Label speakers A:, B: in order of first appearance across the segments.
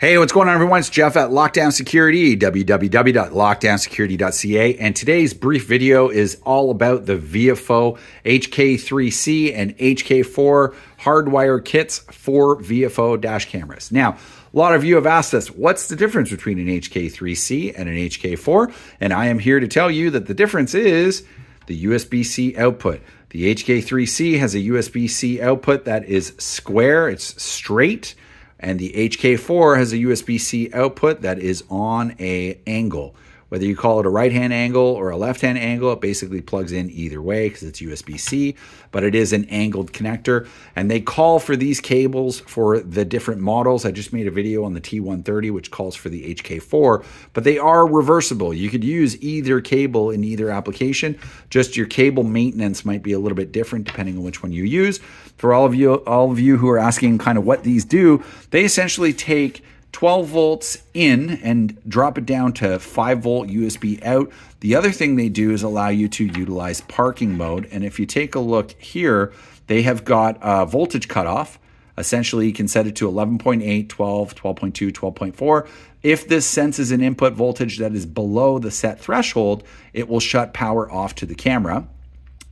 A: Hey, what's going on, everyone? It's Jeff at Lockdown Security, www.lockdownsecurity.ca. And today's brief video is all about the Viofo HK3C and HK4 hardwire kits for Viofo dash cameras. Now, a lot of you have asked us, what's the difference between an HK3C and an HK4? And I am here to tell you that the difference is the USB C output. The HK3C has a USB C output that is square, it's straight and the HK4 has a USB-C output that is on a angle. Whether you call it a right hand angle or a left hand angle, it basically plugs in either way because it's USB C, but it is an angled connector. And they call for these cables for the different models. I just made a video on the T130, which calls for the HK4, but they are reversible. You could use either cable in either application. Just your cable maintenance might be a little bit different depending on which one you use. For all of you, all of you who are asking kind of what these do, they essentially take 12 volts in and drop it down to 5 volt USB out. The other thing they do is allow you to utilize parking mode. And if you take a look here, they have got a voltage cutoff. Essentially, you can set it to 11.8, 12, 12.2, 12.4. If this senses an input voltage that is below the set threshold, it will shut power off to the camera.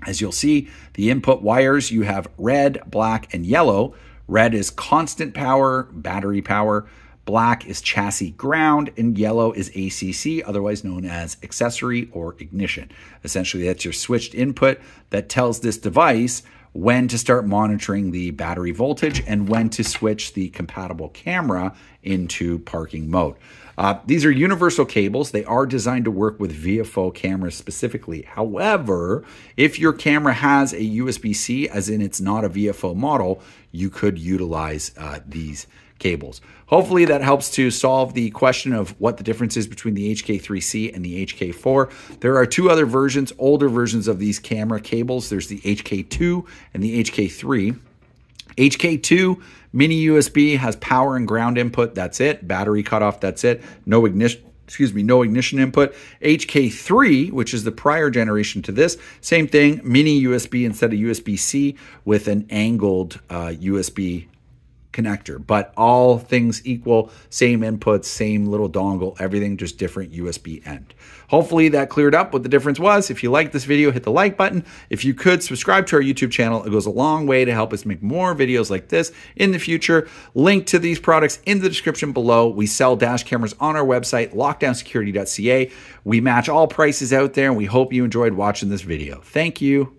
A: As you'll see, the input wires, you have red, black, and yellow. Red is constant power, battery power. Black is chassis ground, and yellow is ACC, otherwise known as accessory or ignition. Essentially, that's your switched input that tells this device when to start monitoring the battery voltage and when to switch the compatible camera into parking mode. Uh, these are universal cables. They are designed to work with Viofo cameras specifically. However, if your camera has a USB C, as in it's not a Viofo model, you could utilize uh, these cables. Hopefully that helps to solve the question of what the difference is between the HK3C and the HK4. There are two other versions, older versions of these camera cables. There's the HK2 and the HK3. HK2 mini USB has power and ground input. That's it. Battery cutoff. That's it. No ignition. Excuse me, no ignition input. HK3, which is the prior generation to this, same thing, mini USB instead of USB C with an angled uh, USB connector, but all things equal, same inputs, same little dongle, everything just different USB end. Hopefully that cleared up what the difference was. If you like this video, hit the like button. If you could subscribe to our YouTube channel, it goes a long way to help us make more videos like this in the future. Link to these products in the description below. We sell dash cameras on our website, lockdownsecurity.ca. We match all prices out there, and we hope you enjoyed watching this video. Thank you.